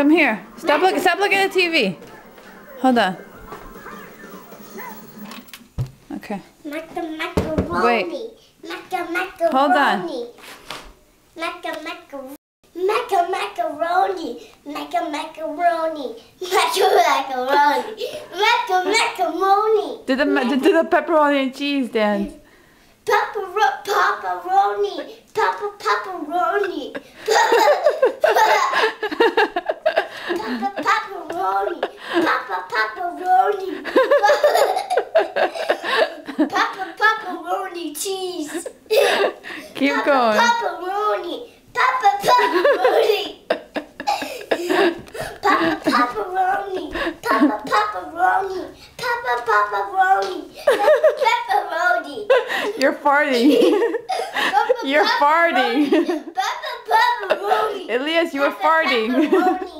Come here. Stop looking. Stop looking at the TV. Hold on. Okay. Maca macaroni. Wait. Maca macaroni. Hold on. Maca macaroni. Maca macaroni. Maca macaroni. Maca macaroni. Maca macaroni. Do the do the pepperoni and cheese dance. Papa pepperoni. Papa pepperoni. Papa pepperoni. Papa pepperoni. Papa pepperoni cheese. Keep going. Papa going. pepperoni. Papa pepperoni. Papa papa pepperoni. Papa papa pepperoni. Papa pepperoni. Pepperoni. You're farting. Papa You're farting. Papa pepperoni. Elias, you were farting. Pepperoni. Pepper pepperoni.